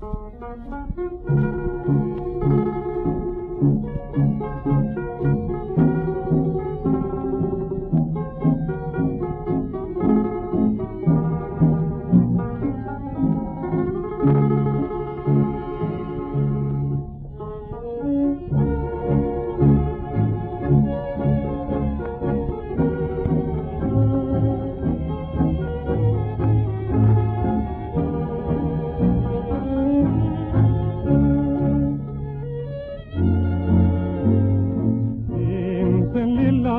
Thank you.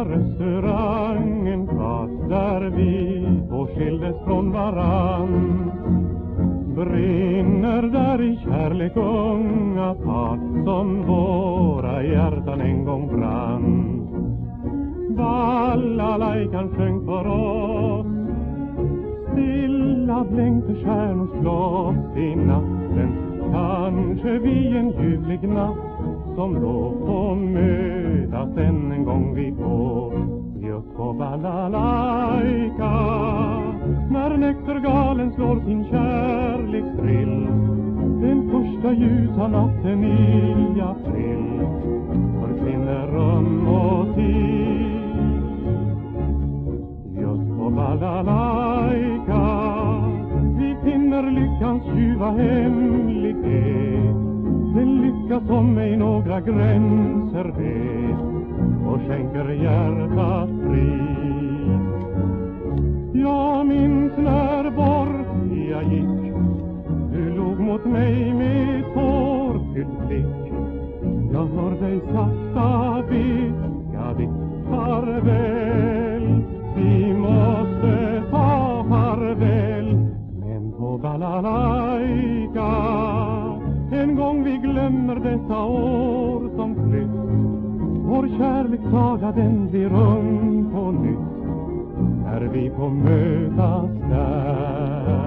Restaurangen fast där vi två skildes från varann. Brinner där i kärlek unga part som våra hjärtan en gång brann. Balalajkan sjöng för oss. Stilla blänkte stjärnors glas i natten. Kanske vi en ljuvlig natt som då får mötas än en gång vi får Just på balalajka När näktergalen slår sin kärleksstrill Den första ljusa natten i april Försvinner rum och tid. Just på balalajka Vi finner lyckans ljuva hem. Den lycka som ej några gränser vet och skänker hjärtat frid. Jag minns när bort jag gick. Du log mot mig med tårfylld blick. Jag hör dig sakta viska ditt farväl. Vi måste ta farväl Men på balalajka gång vi glömmer dessa år som flytt. Vår kärlekssaga den blir ung på nytt. När vi får mötas där.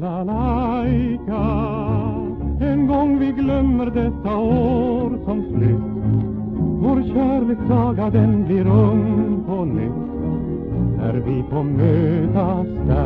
Balalaika En gång vi glömmer dessa år som flytt Vår kärlekssaga den blir ung på nytt. När vi får mötas där